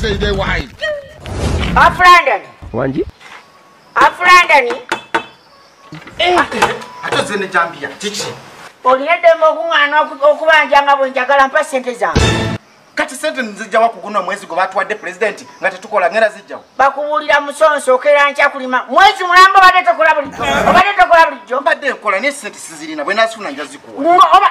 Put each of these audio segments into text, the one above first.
say they wide. afulandani wangi afulandani ate ze nejambia kiki olina eddembe okuŋŋaana oku- okubanja nga bwe njagala mpa sente zange. Kati sente nzijjawa ku guno mwezi gwe batuwadde pulezidenti nga tetukola ngera zijjawo? Bakubuulira musonso okera nkya kulima. Mwezi mulamba obadde tokola bulijjo obadde tokola bulijjo. Mbadde nkola naye sente sizirina bwe nasuna nja zikuwa Ngo- oba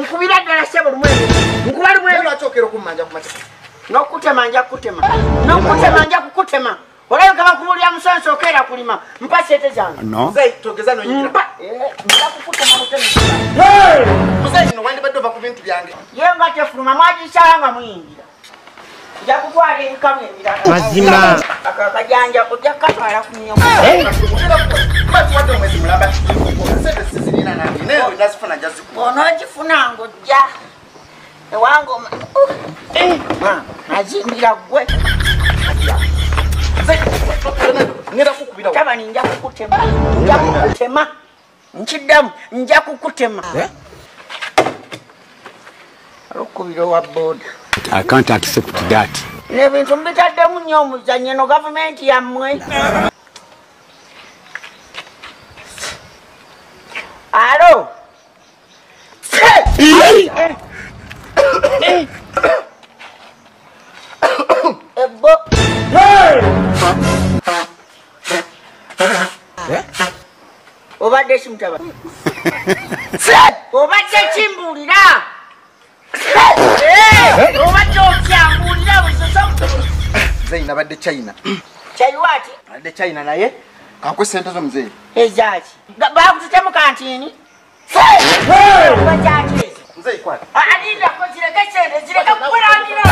nkubira ddala sebo lumwezi nkuba nokutema nja kukutema nokutema nja kukutema. Olabika bakubuulira musonso okera kulima. Mpa sente zange. Eh, nja kukutema muteme muzeyi no wandibadde ova ku bintu byange. Ye nga tefuluma mwagisala nga muyingira nja kutwala ebikamu ebirala Mazima. akakajanja ojja kukatwala ku nyomo batuwadde omwezi mulamba sente sizirina nange naye bwe nazifuna nja zikuwa onogifuna ngaojja ewange nazimbira gwe ngera kukubira taba ninja kukutema. Nja kukutema. Nkiddamu nja kukutema. Olukubira owa boda i can't accept that. Nebintu mbitaddemu nnyo omuzannyo no gavumenti yammwe alo. Ebbo obadde kimutaba obadde kimbuulira obadde okyanguulira muzeeyi nabadde china kyaiwaki badde china naye. Kanku esente zo muzeeyi ezaki bakututemu kantini muzeeyi kwata alinda ko kireke kyende kireke kukulanira